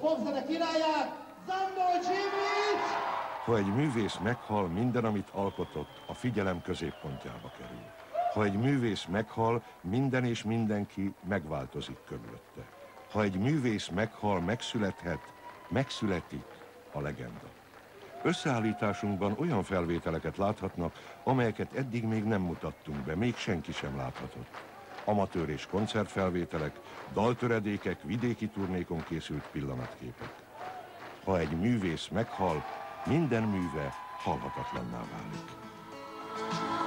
popzene királyát, Zandó Csibrit! Ha egy művész meghal, minden, amit alkotott, a figyelem középpontjába kerül. Ha egy művész meghal, minden és mindenki megváltozik körülötte. Ha egy művész meghal, megszülethet, megszületik a legenda. Összeállításunkban olyan felvételeket láthatnak, amelyeket eddig még nem mutattunk be, még senki sem láthatott. Amatőr és koncertfelvételek, daltöredékek, vidéki turnékon készült pillanatképek. Ha egy művész meghal, minden műve halhatatlanná válik.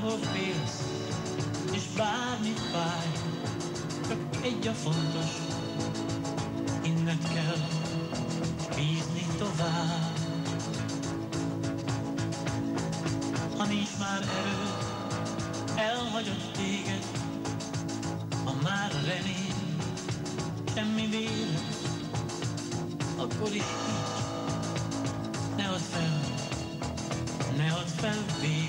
Bárhol félsz, és bármit fáj, csak egy a fontos, innent kell bízni tovább. Ha nincs már erő, elhagyott téged, ha már remény, semmi vélet, akkor is így, ne add fel, ne add fel végleg.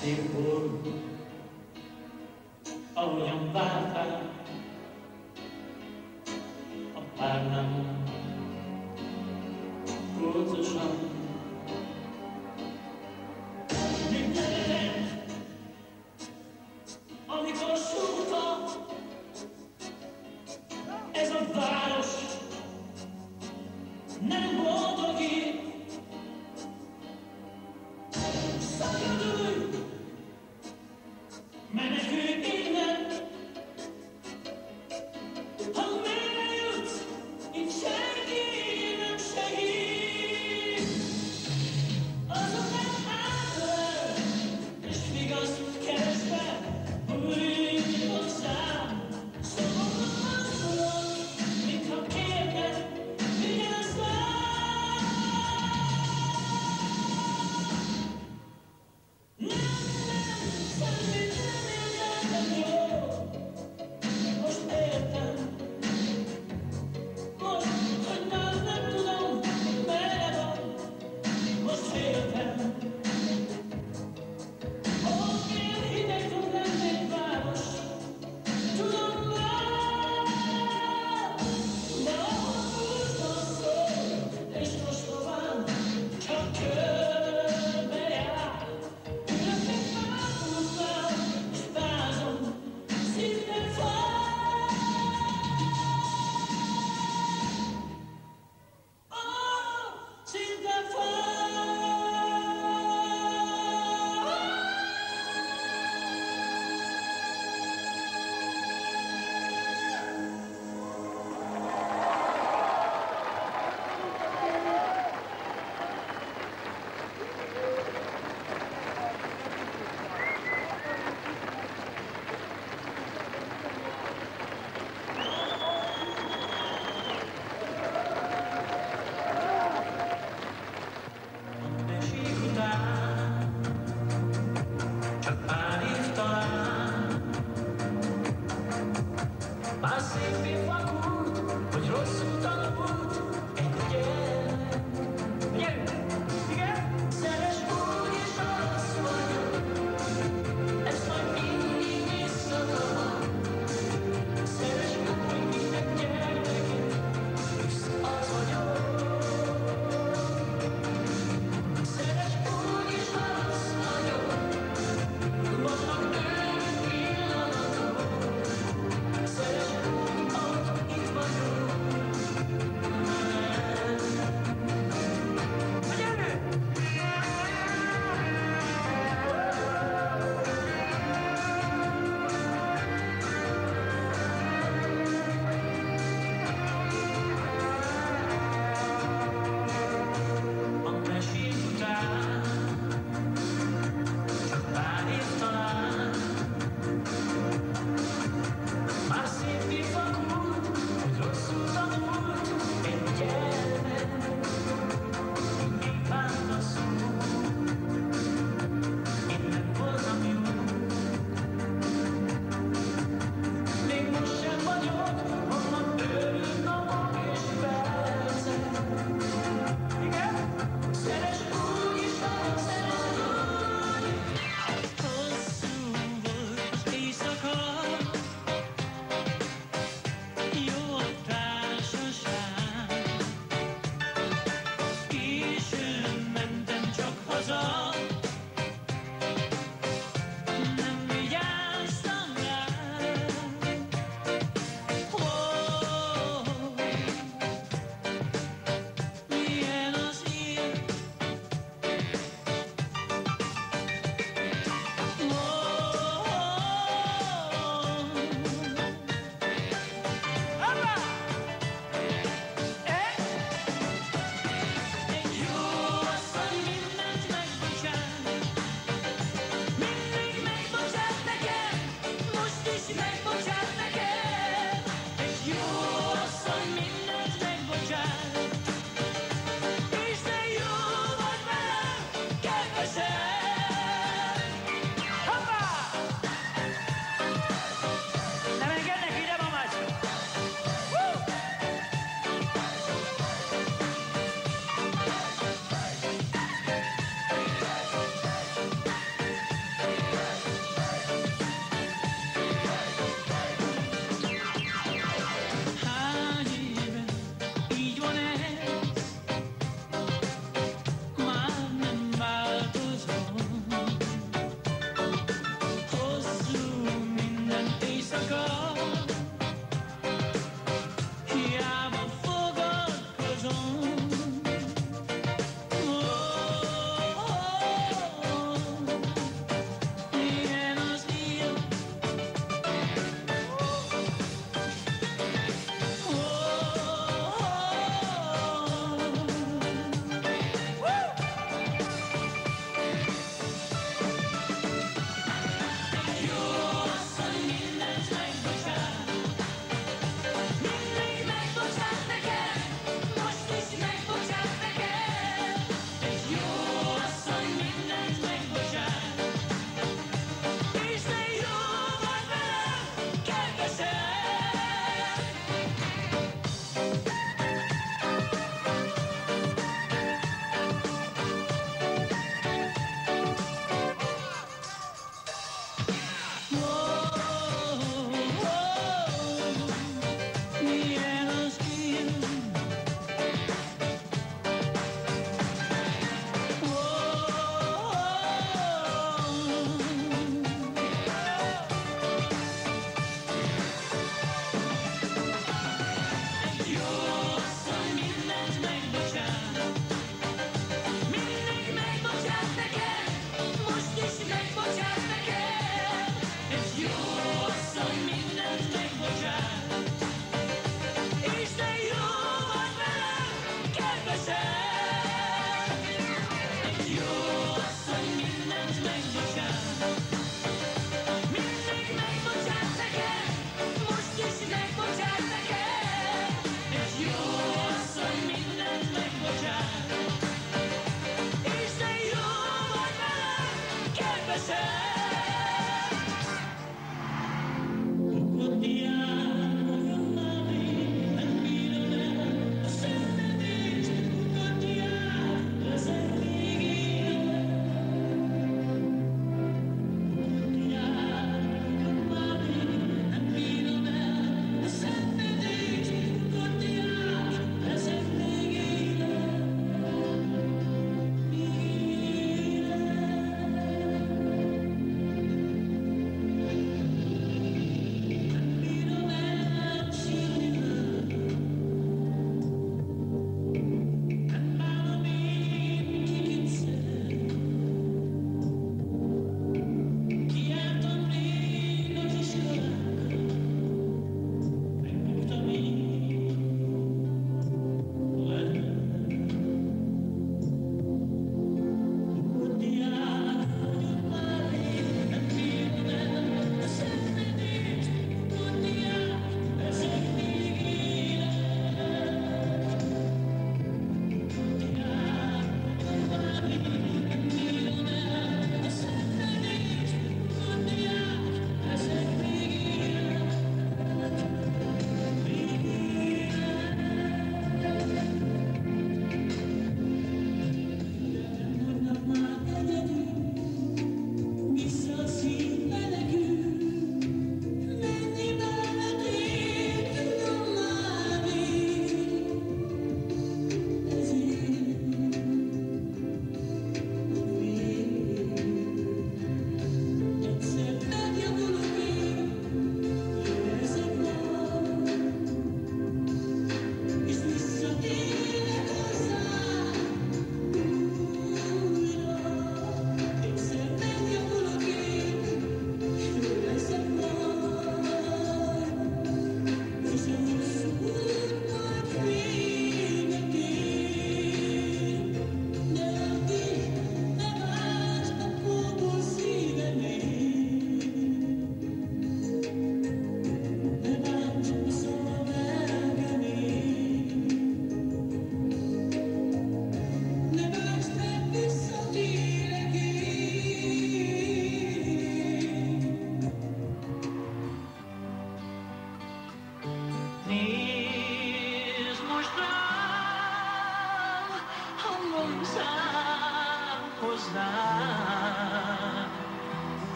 Szép volt, ahogyan vártál, a párnám, nyolcasan.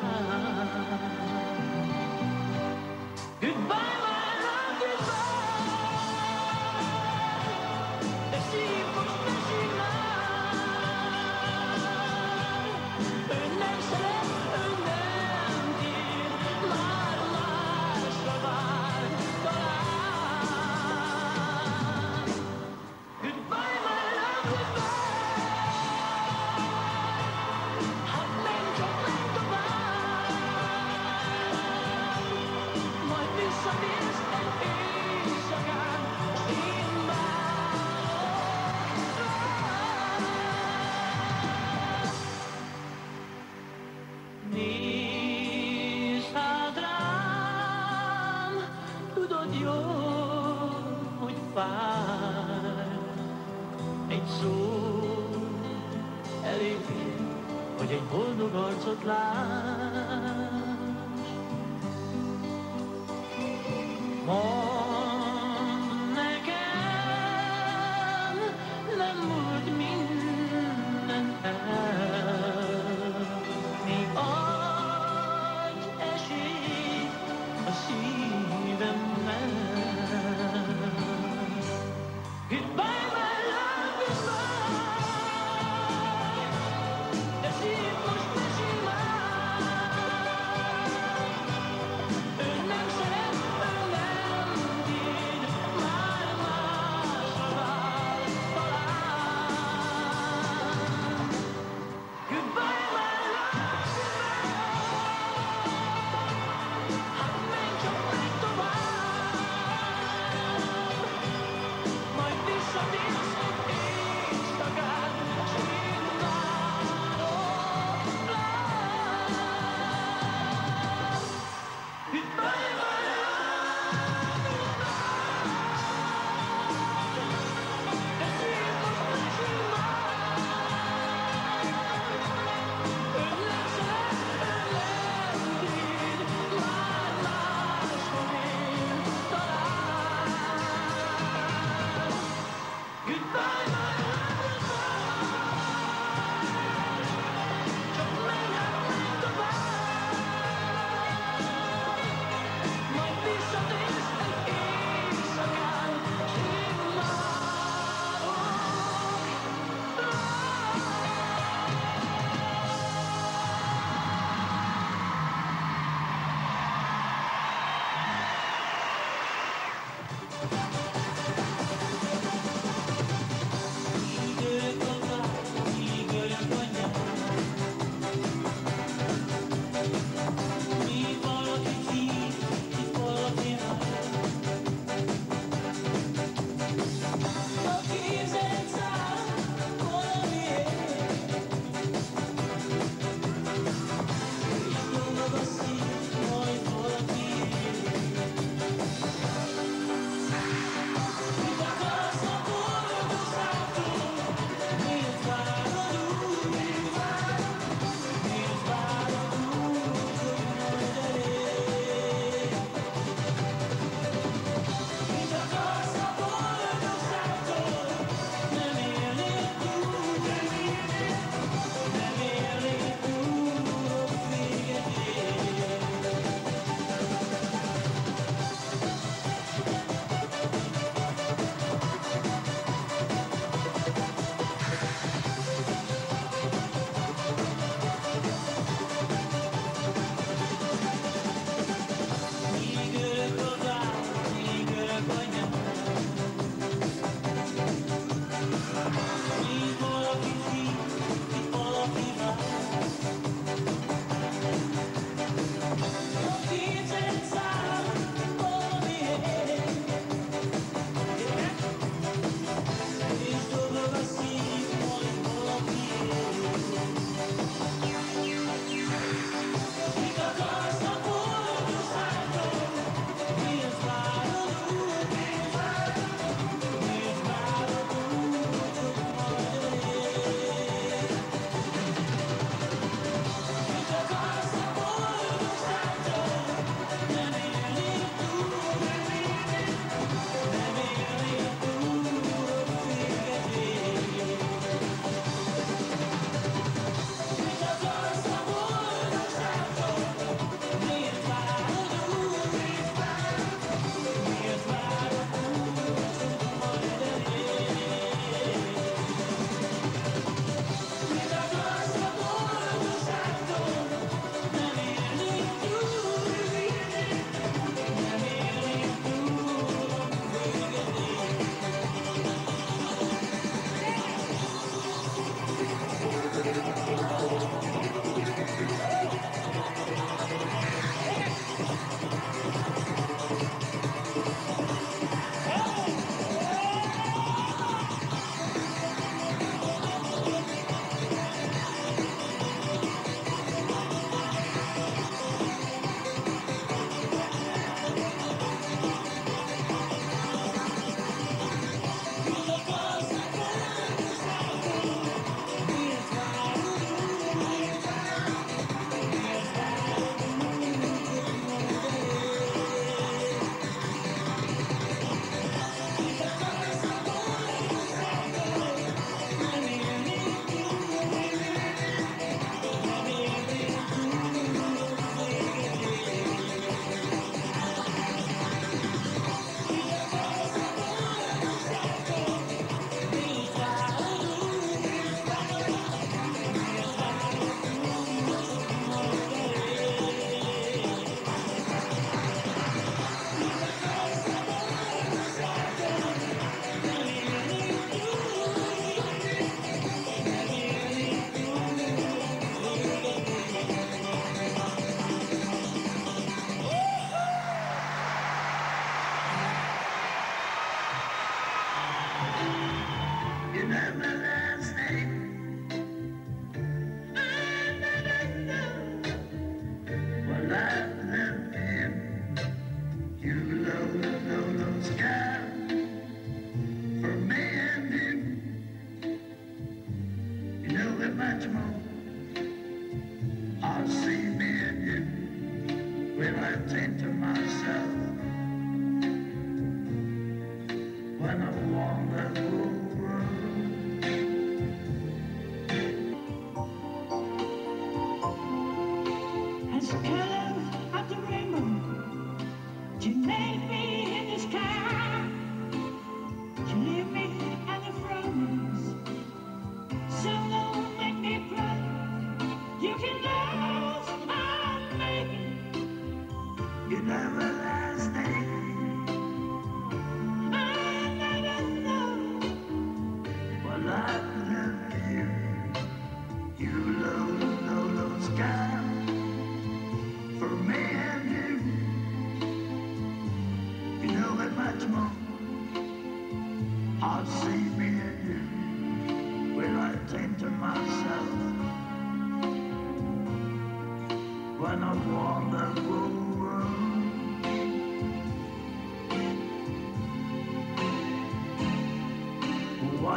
time.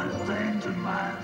always changing my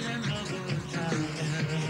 feeling a good time.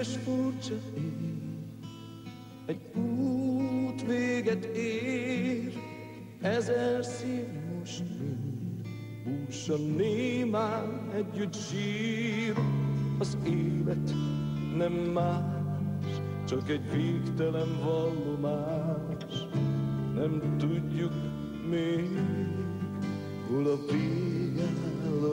Üres furcsa ég, egy út véget ér, ezer szív most mind, búsa némán együtt sír, az élet nem más, csak egy végtelen vallomás, nem tudjuk még, hol a végállomás.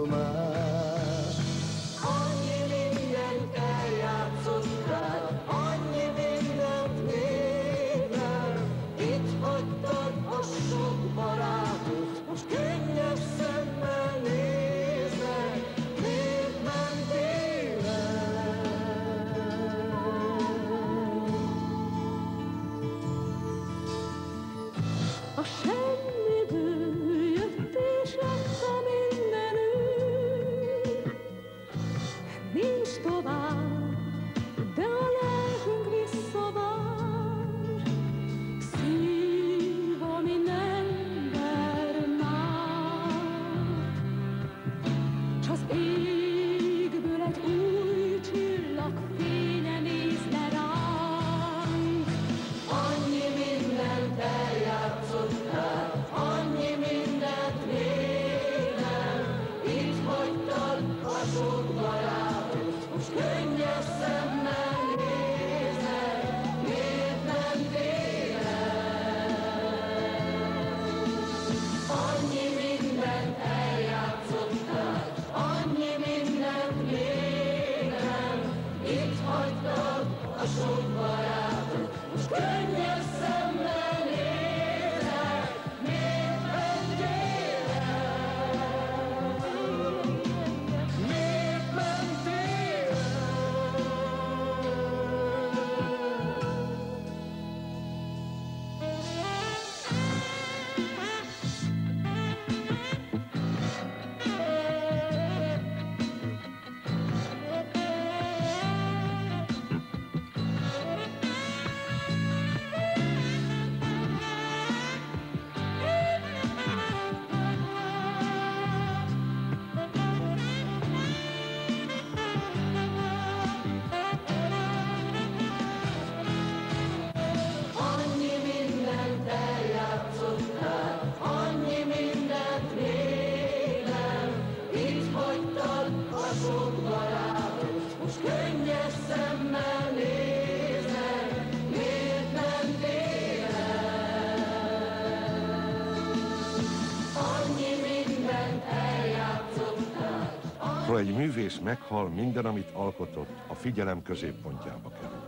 Meghal, minden, amit alkotott, a figyelem középpontjába kerül.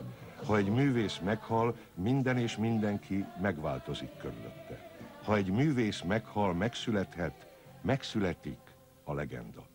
Ha egy művész meghal, minden és mindenki megváltozik körülötte. Ha egy művész meghal, megszülethet, megszületik a legenda.